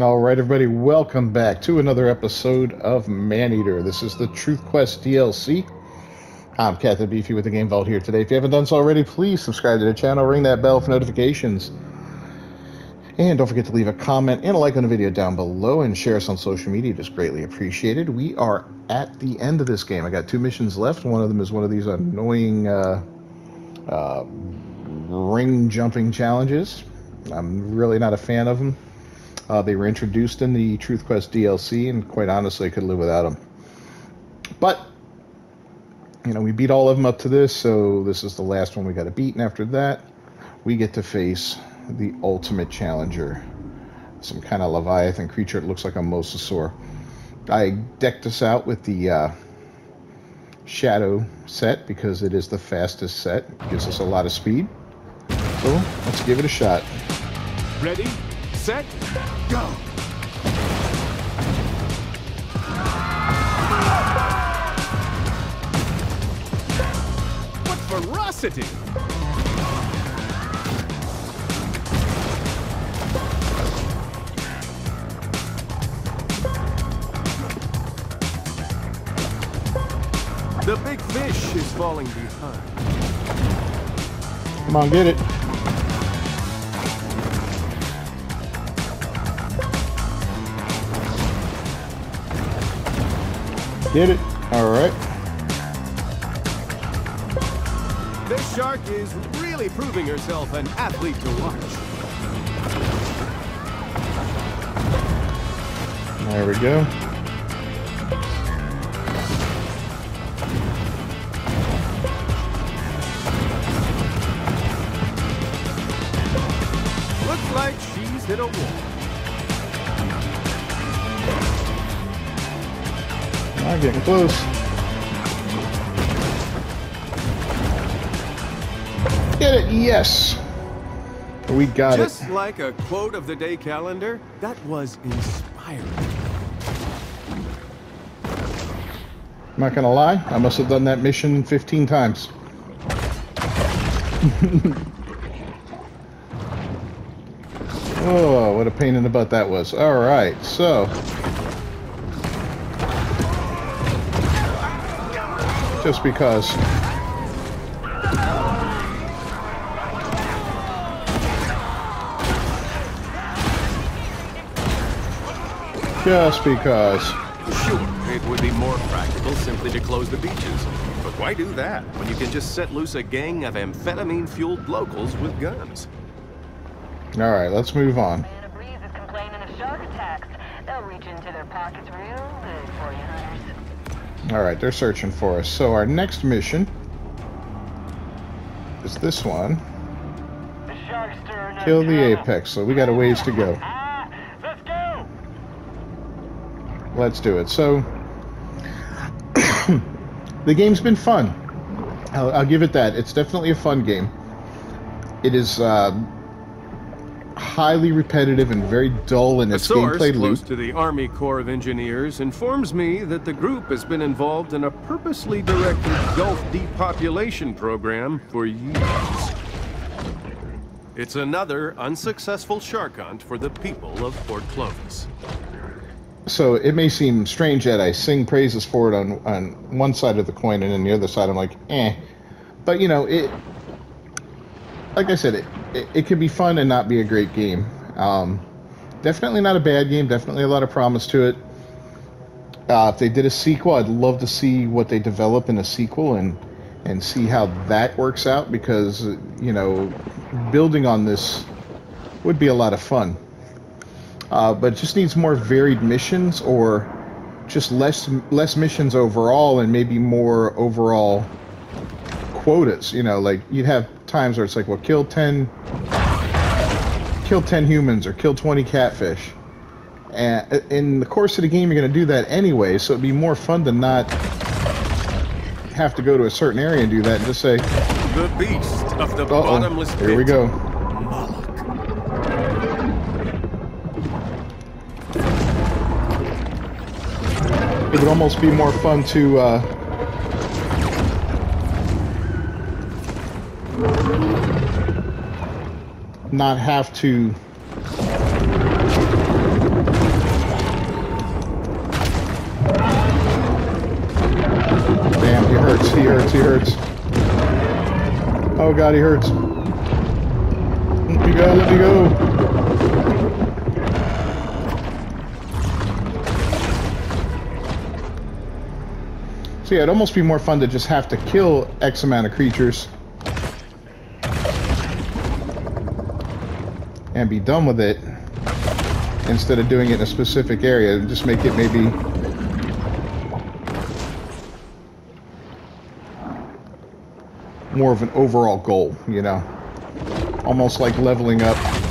All right, everybody, welcome back to another episode of Maneater. This is the Truth Quest DLC. I'm Captain Beefy with the Game Vault here today. If you haven't done so already, please subscribe to the channel, ring that bell for notifications. And don't forget to leave a comment and a like on the video down below and share us on social media. Just greatly appreciated. We are at the end of this game. I got two missions left. One of them is one of these annoying uh, uh, ring jumping challenges. I'm really not a fan of them. Uh, they were introduced in the Truth Quest DLC, and quite honestly, I could live without them. But, you know, we beat all of them up to this, so this is the last one we got to beat, and after that, we get to face the ultimate challenger. Some kind of Leviathan creature. It looks like a mosasaur. I decked this out with the uh, Shadow set because it is the fastest set. It gives us a lot of speed. So, let's give it a shot. Ready, set, go! What ferocity! The big fish is falling behind. Come on, get it. Get it. All right. This shark is really proving herself an athlete to watch. There we go. Getting close. Get it. Yes. We got Just it. Just like a quote of the day calendar, that was inspiring. I'm not gonna lie. I must have done that mission 15 times. oh, what a pain in the butt that was. All right, so just because. Just because. Sure, it would be more practical simply to close the beaches. But why do that when you can just set loose a gang of amphetamine-fueled locals with guns? All right, let's move on. Man of Breeze is complaining of shark attacks. They'll reach into their pockets real good for you, hunters. All right, they're searching for us. So our next mission is this one. Kill the apex. So we got a ways to go. Let's go! Let's do it. So the game's been fun. I'll, I'll give it that. It's definitely a fun game. It is uh, highly repetitive and very dull in its A source gameplay close to the Army Corps of Engineers informs me that the group has been involved in a purposely directed Gulf depopulation program for years. It's another unsuccessful shark hunt for the people of Port Clovis. So it may seem strange that I sing praises for it on on one side of the coin, and on the other side I'm like, eh. But you know, it. Like I said, it it, it could be fun and not be a great game. Um, definitely not a bad game. Definitely a lot of promise to it. Uh, if they did a sequel, I'd love to see what they develop in a sequel and and see how that works out because you know, building on this would be a lot of fun. Uh, but just needs more varied missions or just less less missions overall and maybe more overall quotas you know like you'd have times where it's like well kill 10 kill 10 humans or kill 20 catfish. And in the course of the game you're going to do that anyway so it'd be more fun to not have to go to a certain area and do that and just say The beast of the uh-oh. bottomless pit. here we go. It would almost be more fun to uh, not have to Damn, he hurts, he hurts, he hurts. Oh god, he hurts. Let me go, let me go. So yeah, it'd almost be more fun to just have to kill X amount of creatures. And be done with it. Instead of doing it in a specific area. And just make it maybe more of an overall goal, you know? Almost like leveling up.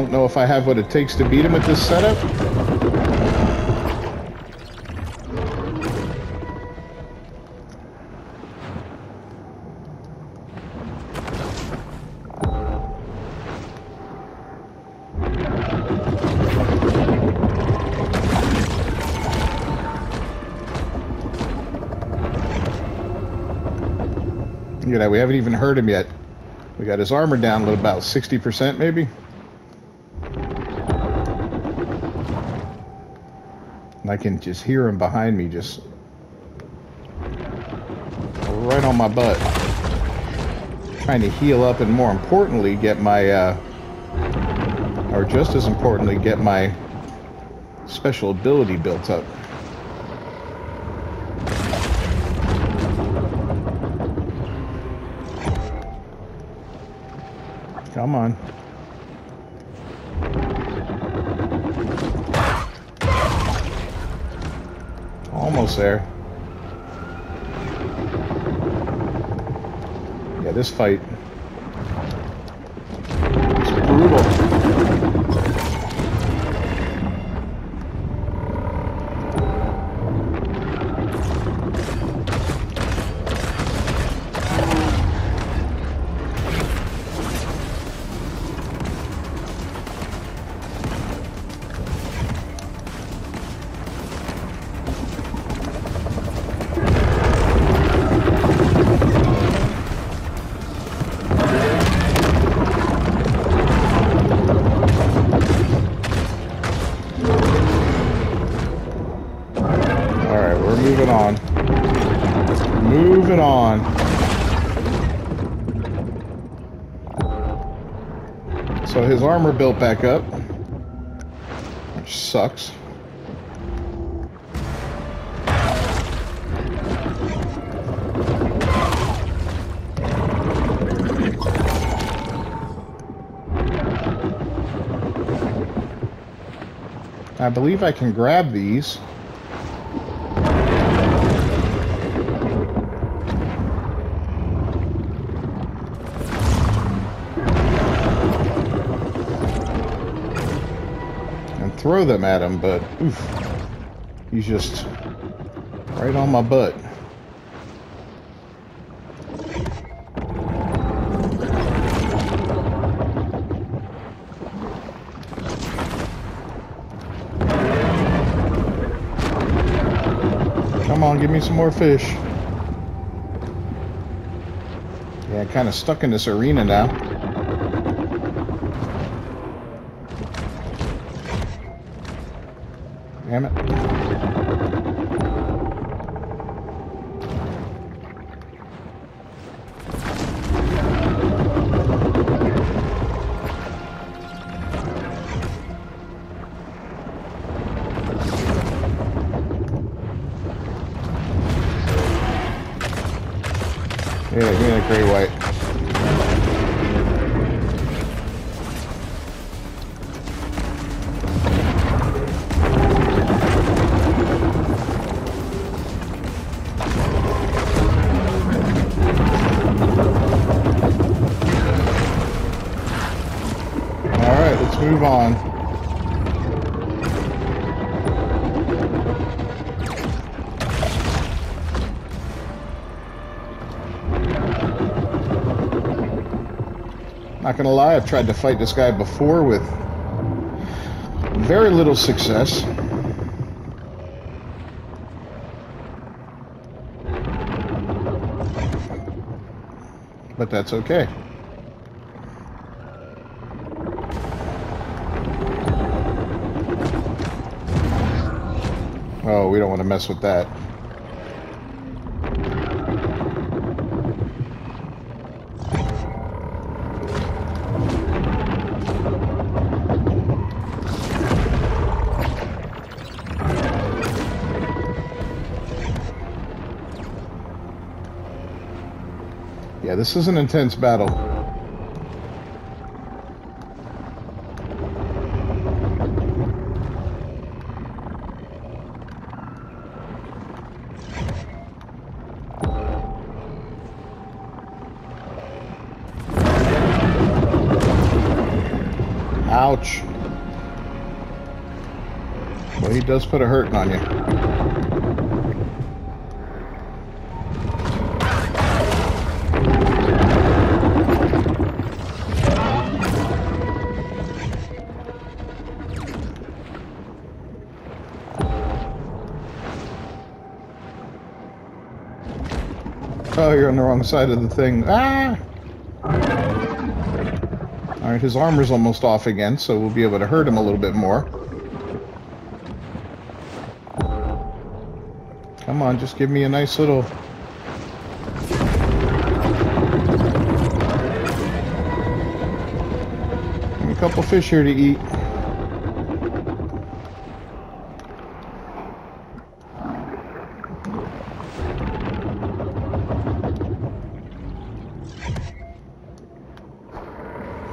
Don't know if I have what it takes to beat him with this setup. Look at that, we haven't even heard him yet. We got his armor down to about 60% maybe. And I can just hear him behind me just right on my butt. Trying to heal up and more importantly get my, uh, or just as importantly, get my special ability built up. Come on. Almost there. Yeah, this fight is brutal. Armor built back up. Which sucks. I believe I can grab these. Throw them at him, but oof, he's just right on my butt. Come on, give me some more fish. Yeah, kind of stuck in this arena now. Not gonna lie, I've tried to fight this guy before with very little success. But that's okay. Oh, we don't want to mess with that. This is an intense battle. Ouch. Well, he does put a hurting on you. Oh, you're on the wrong side of the thing. Ah! Alright, his armor's almost off again, so we'll be able to hurt him a little bit more. Come on, just give me a nice little... A couple fish here to eat.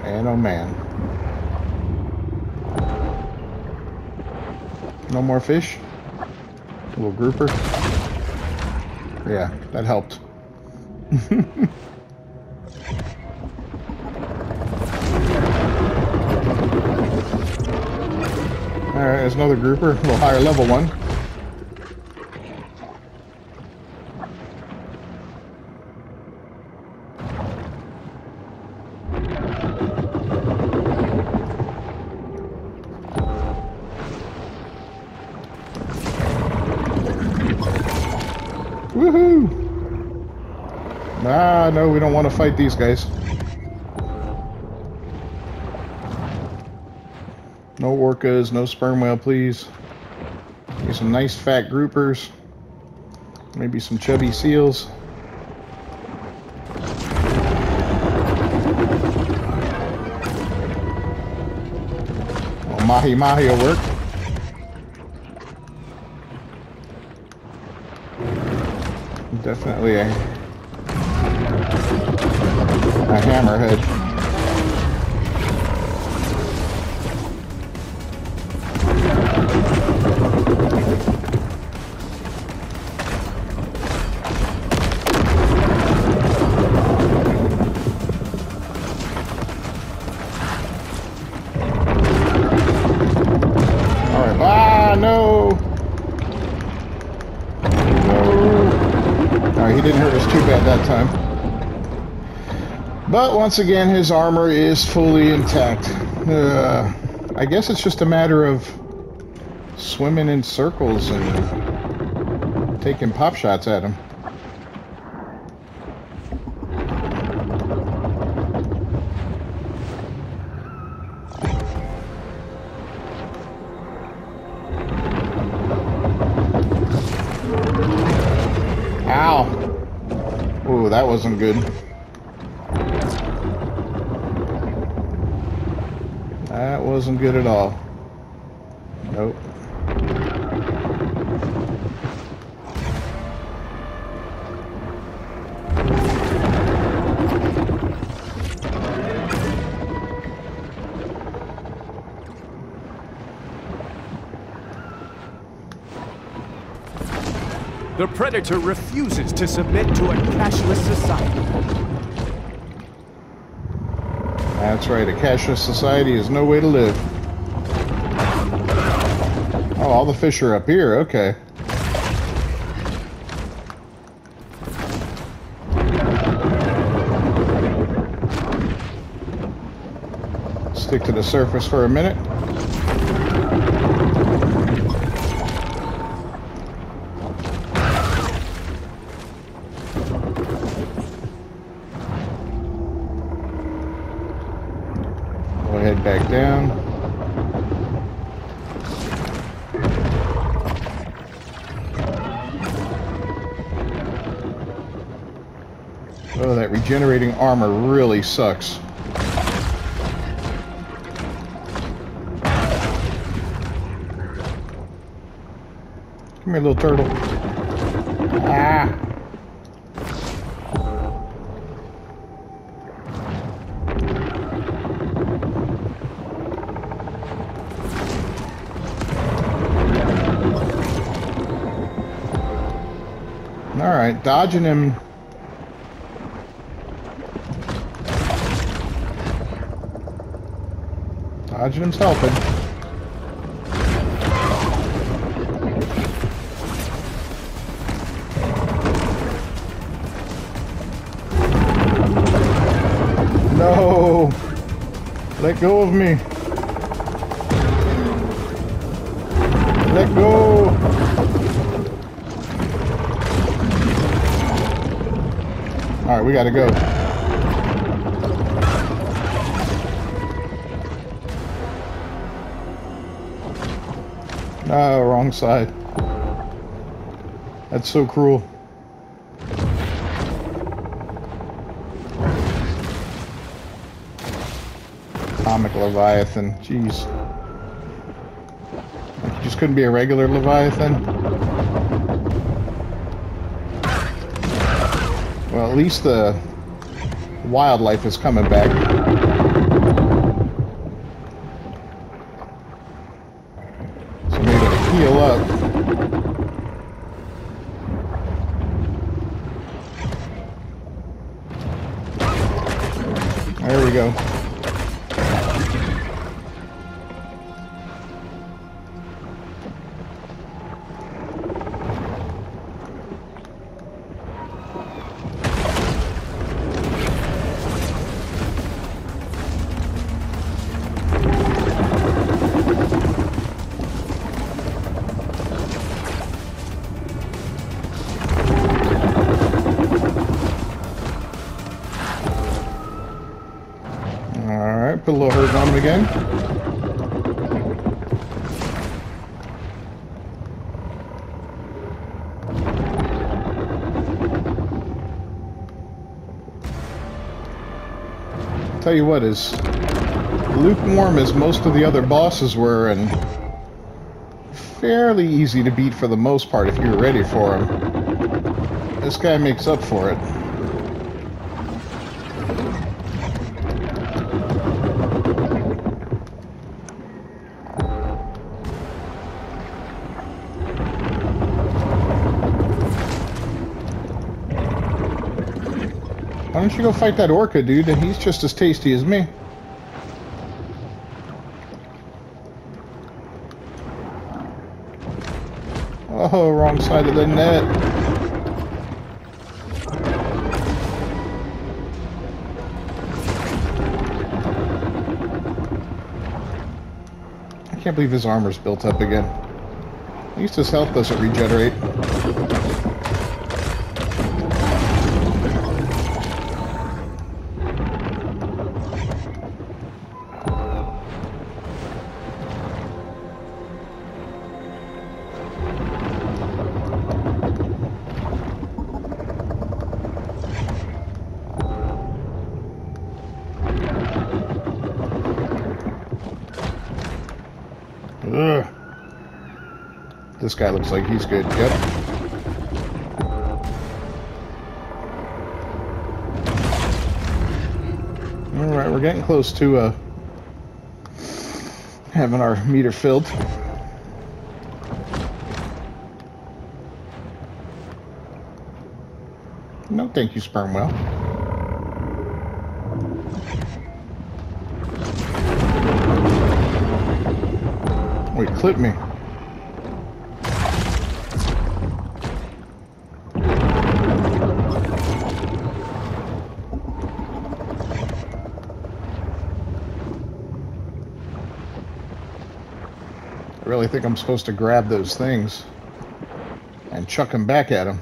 And oh man. No more fish? A little grouper? Yeah, that helped. Alright, there's another grouper, a little higher level one. Fight these guys. No orcas, no sperm whale, please. Need some nice fat groupers. Maybe some chubby seals. Well, mahi mahi will work. Definitely a, a hammerhead. But once again, his armor is fully intact. Uh, I guess it's just a matter of swimming in circles and taking pop shots at him. Ow! Ooh, that wasn't good. That wasn't good at all. Nope. The Predator refuses to submit to a cashless society. That's right, a cashless society is no way to live. Oh, all the fish are up here, okay. Stick to the surface for a minute. Armor really sucks. Come here, little turtle. Ah! Alright, dodging him Him's helping. No! Let go of me. Let go! Alright, we gotta go. Ah, wrong side. That's so cruel. Comic Leviathan, jeez. Just couldn't be a regular Leviathan. Well, at least the wildlife is coming back. You what, as lukewarm as most of the other bosses were, and fairly easy to beat for the most part if you're ready for him, this guy makes up for it. Why don't you go fight that orca, dude? He's just as tasty as me. Oh, wrong side of the net. I can't believe his armor's built up again. At least his health doesn't regenerate. This guy looks like he's good. Yep. All right, we're getting close to uh, having our meter filled. No, thank you, sperm whale. Wait, clip me. Think I'm supposed to grab those things and chuck them back at him.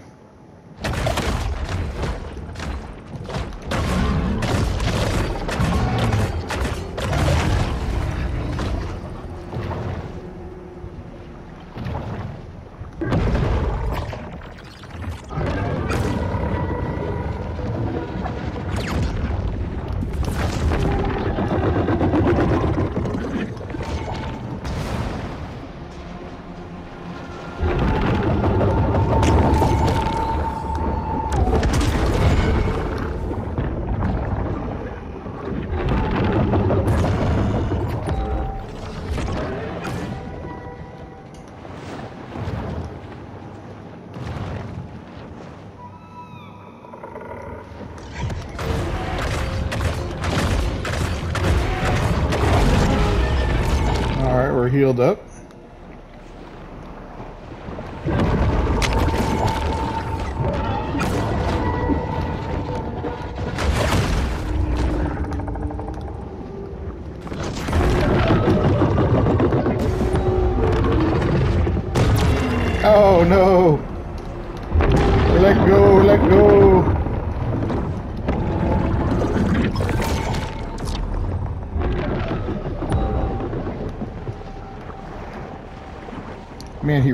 Healed up.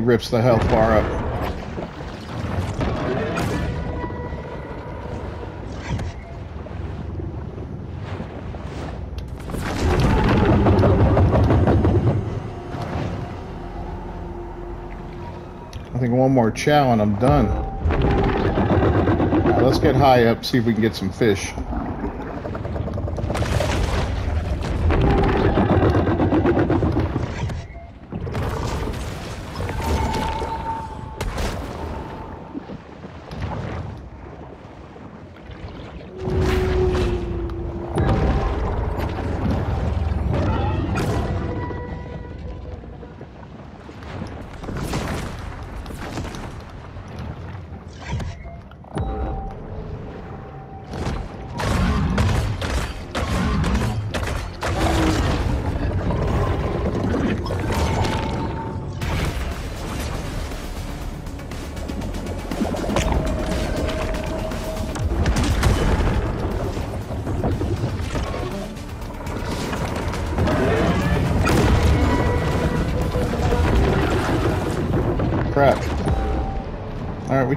Rips the health bar up. I think one more chow and I'm done. Now, let's get high up, see if we can get some fish.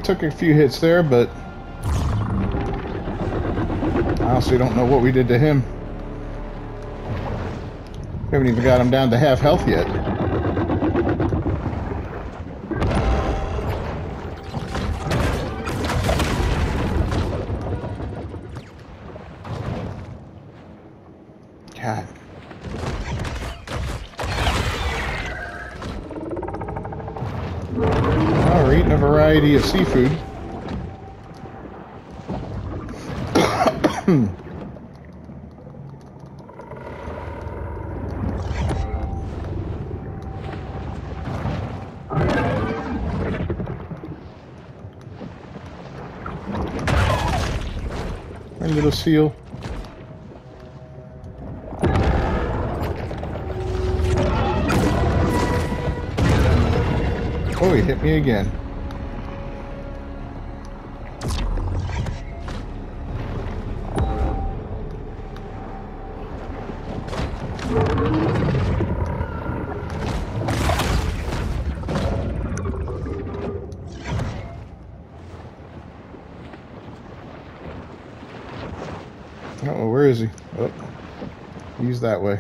Took a few hits there, but I honestly don't know what we did to him. We haven't even got him down to half health yet. Variety of seafood. Our little seal. Oh, he hit me again. That way.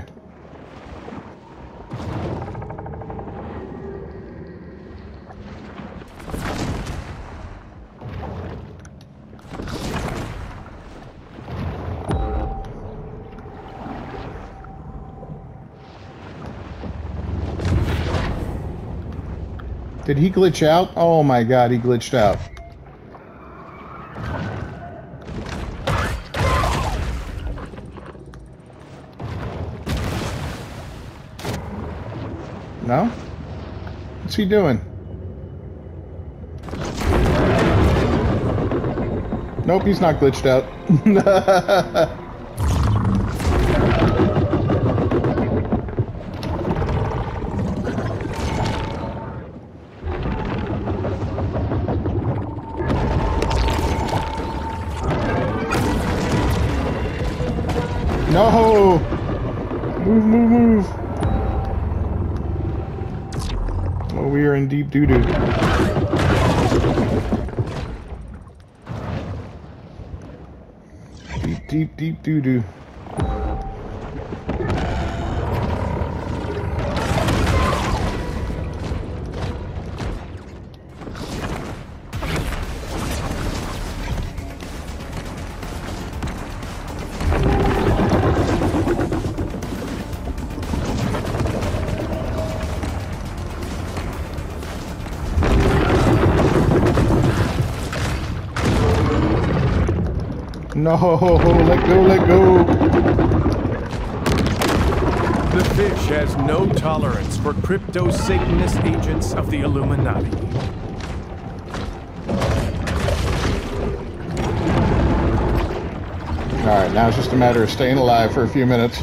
Did he glitch out? Oh my god, he glitched out. No? What's he doing? Nope, he's not glitched out. are in deep. Deep, deep, deep doo-doo. No, let go, let go. The fish has no tolerance for crypto-Satanist agents of the Illuminati. Alright, now it's just a matter of staying alive for a few minutes.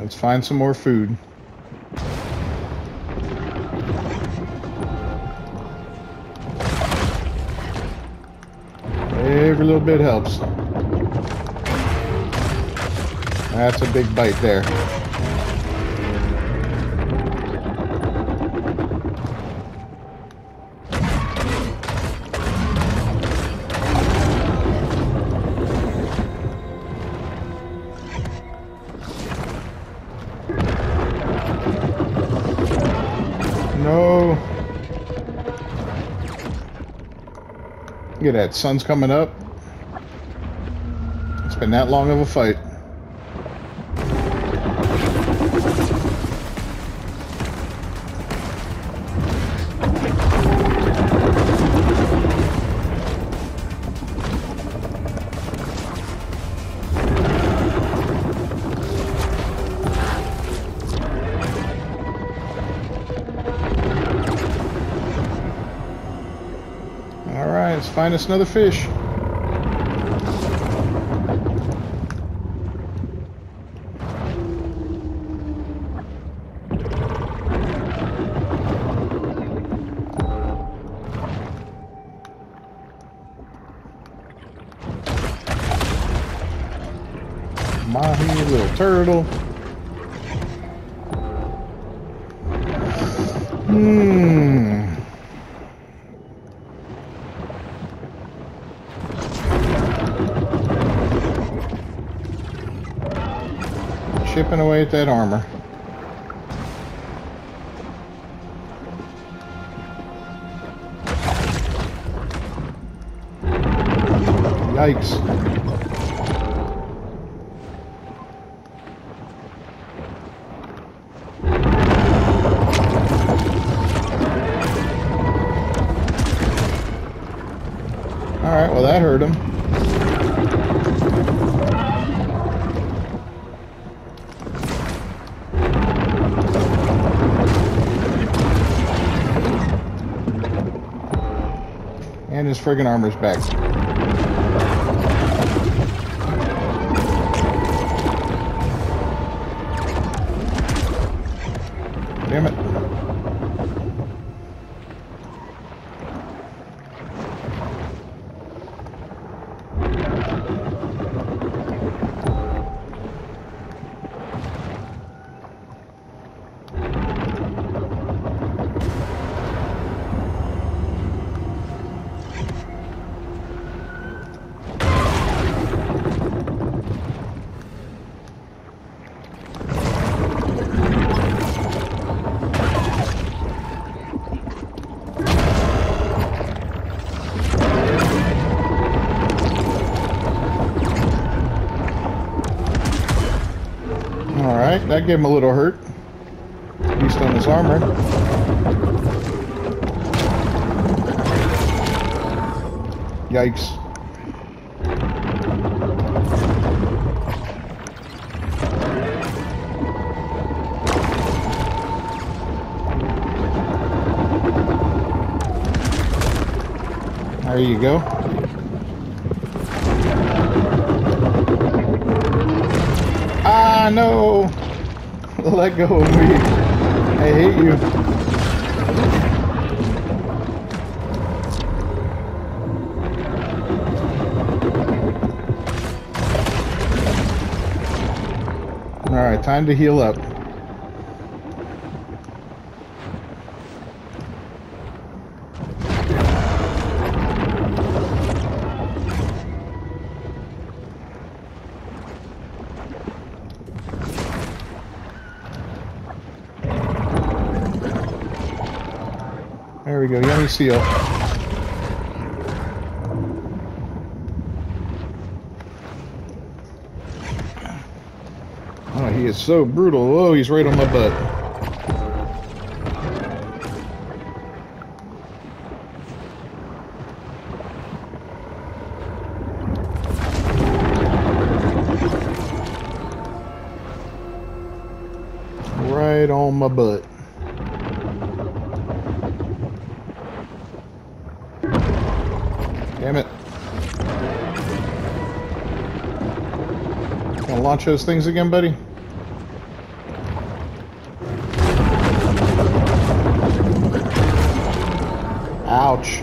Let's find some more food. Bit helps. That's a big bite there. No. Look at that, sun's coming up. Been that long of a fight. All right, let's find us another fish. Turtle. Hmm. Chipping away at that armor. Yikes. Friggin' armor's back. That gave him a little hurt. At least on his armor. Yikes. There you go. let go of me. I hate you. Alright, time to heal up. We go, yummy seal. Oh, he is so brutal. Oh, he's right on my butt. Right on my butt. Launch those things again, buddy? Ouch.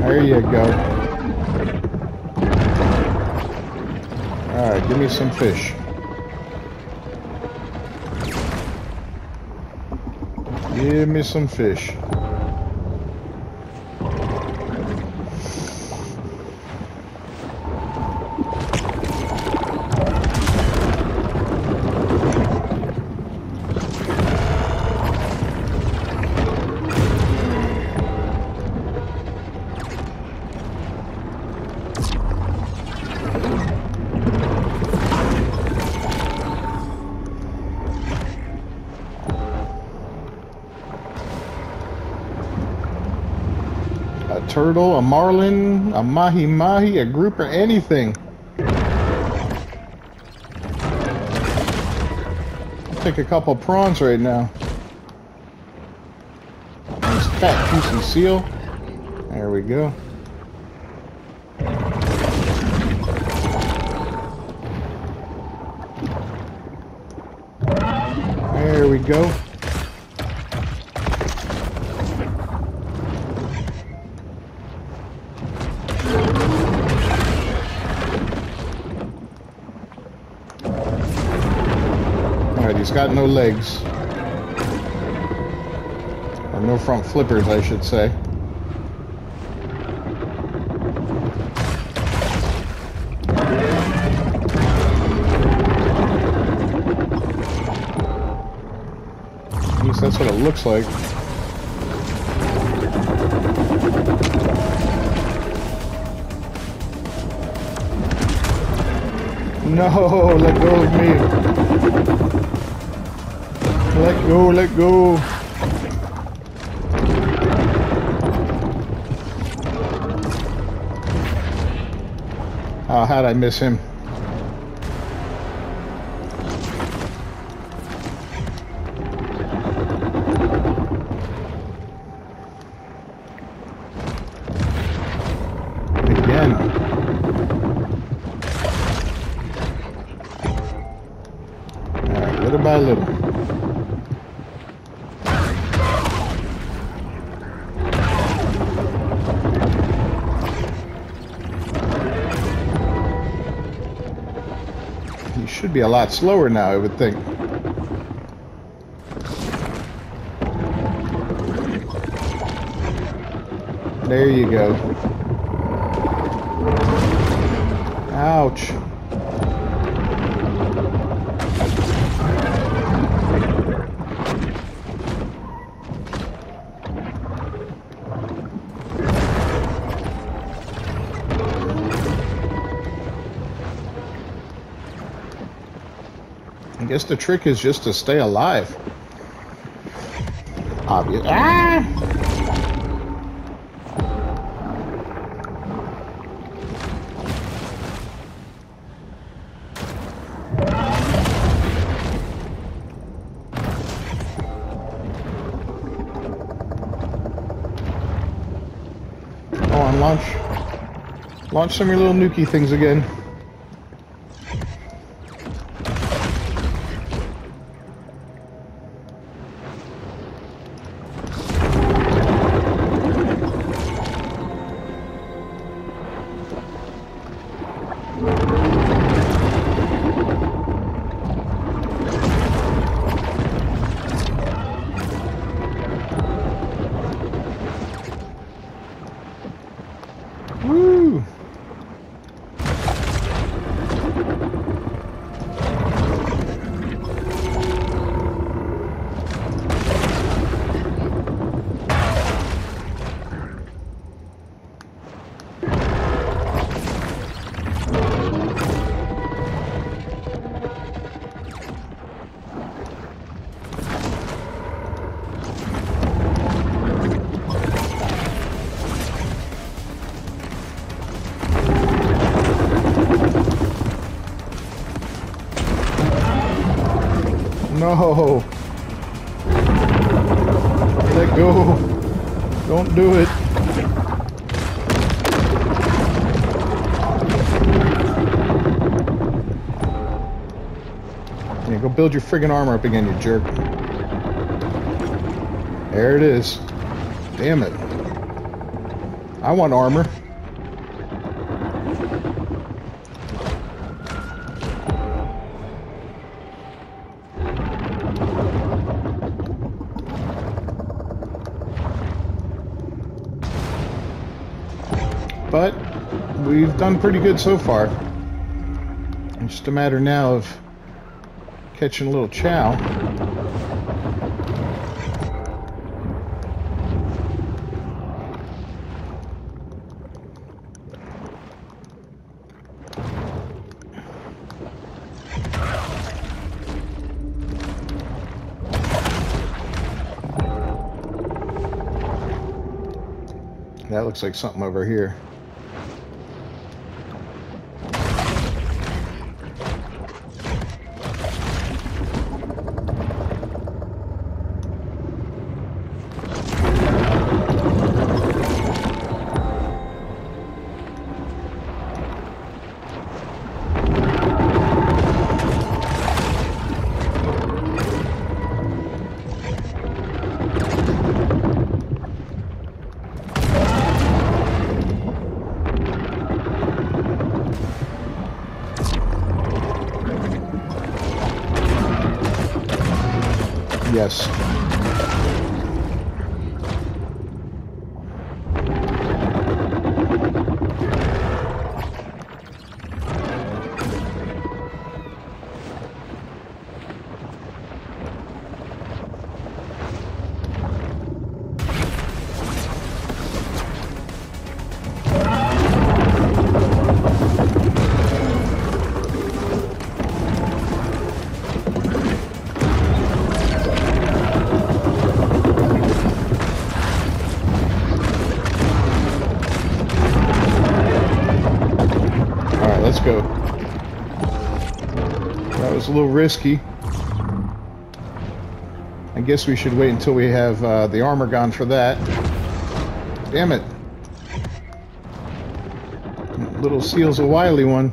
There you go. Alright, give me some fish. Me some fish. Turtle, a marlin, a mahi mahi, a grouper, anything. I'll take a couple prawns right now. Nice fat, juicy seal. There we go. There we go. Got no legs. Or no front flippers, I should say. At least that's what it looks like. No, let go of me. Let go, let go. Oh, how'd I miss him? Lot slower now, I would think. There you go. Ouch. Guess the trick is just to stay alive. Obvious. Ah! Launch. Launch some of your little nuki things again. Go. Don't do it. Yeah, go build your friggin' armor up again, you jerk. There it is. Damn it. I want armor. Done pretty good so far. It's just a matter now of catching a little chow. That looks like something over here. Yes. Little risky. I guess we should wait until we have uh, the armor gone for that. Damn it. Little seal's a wily one.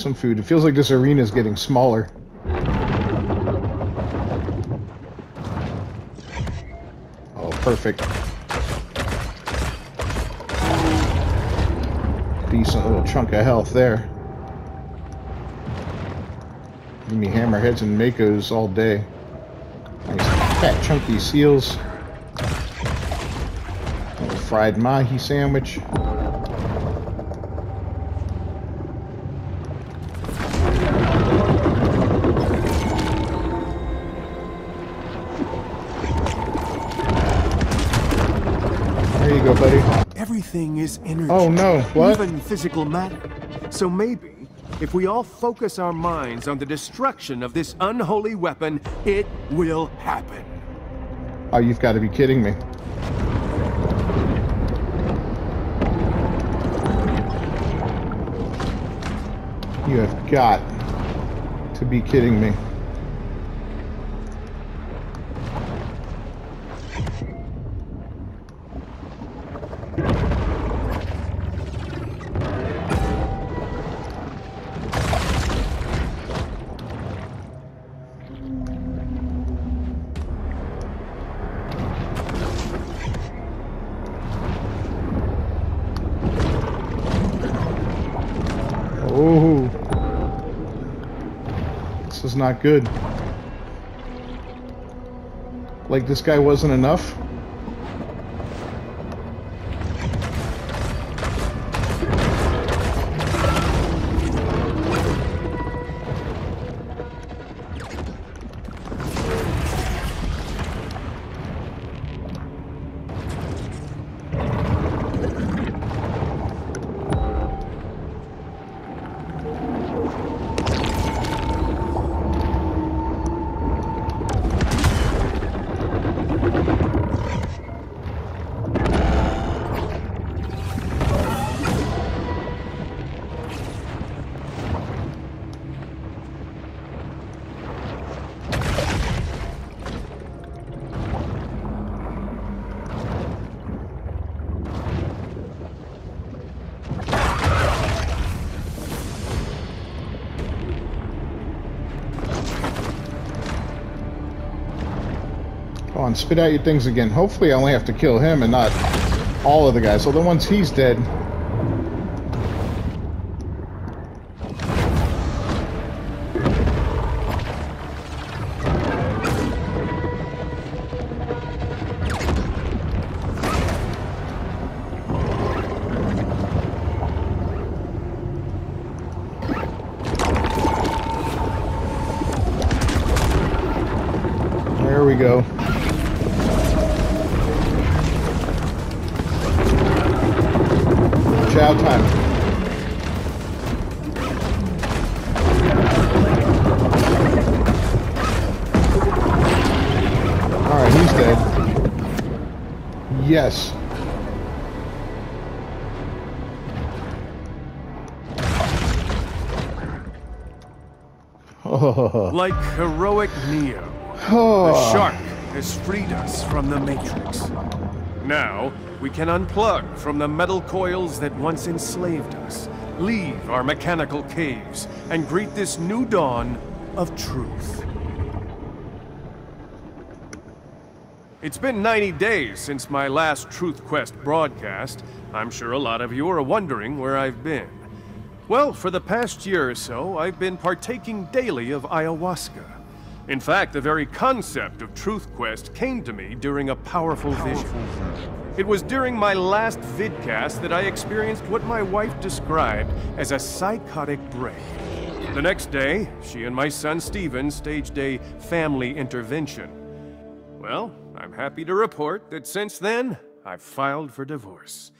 Some food. It feels like this arena is getting smaller. Oh, perfect. Decent little chunk of health there. Give me hammerheads and makos all day. Nice fat chunky seals. Little fried mahi sandwich. Everything is energy. Oh no, what? Even physical matter. So maybe, if we all focus our minds on the destruction of this unholy weapon, it will happen. Oh, you've got to be kidding me. You have got to be kidding me. This is not good. Like this guy wasn't enough? Spit out your things again. Hopefully I only have to kill him and not all of the guys. So the once he's dead... There we go. Yes. Oh. Like heroic Neo, the Oh. shark has freed us from the Matrix. Now, we can unplug from the metal coils that once enslaved us, leave our mechanical caves, and greet this new dawn of truth. It's been 90 days since my last Truth Quest broadcast. I'm sure a lot of you are wondering where I've been. Well, for the past year or so, I've been partaking daily of ayahuasca. In fact, the very concept of Truth Quest came to me during a powerful vision. It was during my last vidcast that I experienced what my wife described as a psychotic break. The next day, she and my son Steven staged a family intervention. Well, I'm happy to report that since then, I've filed for divorce.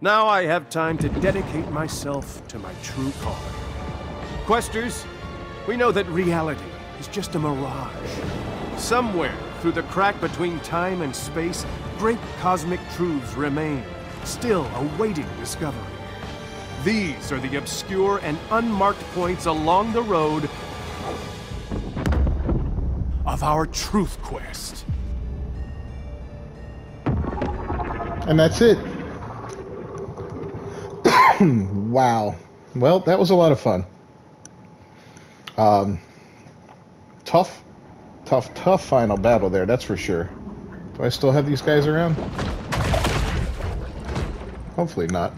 Now I have time to dedicate myself to my true calling. Questers, we know that reality is just a mirage. Somewhere through the crack between time and space, great cosmic truths remain, still awaiting discovery. These are the obscure and unmarked points along the road of our truth quest. And that's it. wow. Well, that was a lot of fun. Um, tough, tough, tough final battle there, that's for sure. Do I still have these guys around? Hopefully not.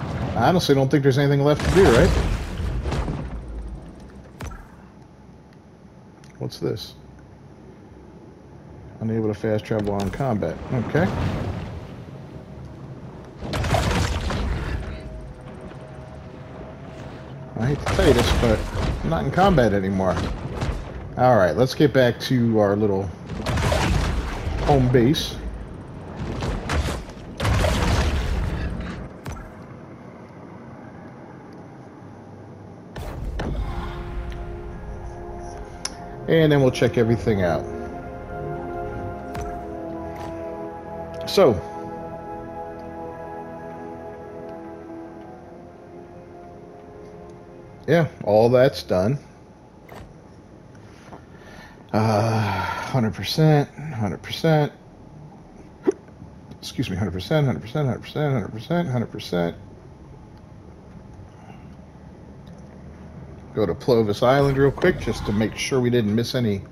I honestly don't think there's anything left to do, right? What's this? Unable to fast travel on combat. Okay. Hate to tell you this, but I'm not in combat anymore. Alright, let's get back to our little home base. And then we'll check everything out. So, yeah, all that's done. Uh, 100%, 100%. Excuse me, 100%, 100%, 100%, 100%, 100%. Go to Plover's Island real quick just to make sure we didn't miss any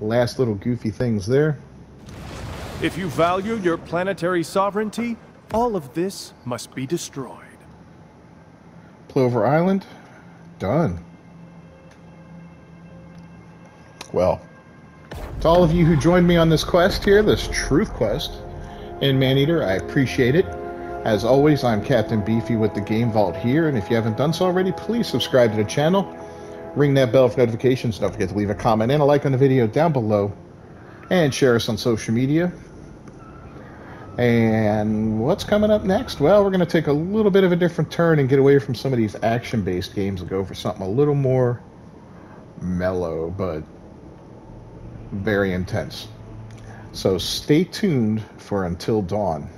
last little goofy things there. If you value your planetary sovereignty, all of this must be destroyed. Plover Island, done. Well, to all of you who joined me on this quest here, this truth quest in Maneater, I appreciate it. As always, I'm Captain Beefy with the Game Vault here, and if you haven't done so already, please subscribe to the channel, ring that bell for notifications, don't forget to leave a comment and a like on the video down below, and share us on social media. And what's coming up next? Well, we're going to take a little bit of a different turn and get away from some of these action-based games and go for something a little more mellow, but very intense. So stay tuned for Until Dawn.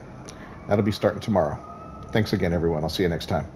That'll be starting tomorrow. Thanks again, everyone. I'll see you next time.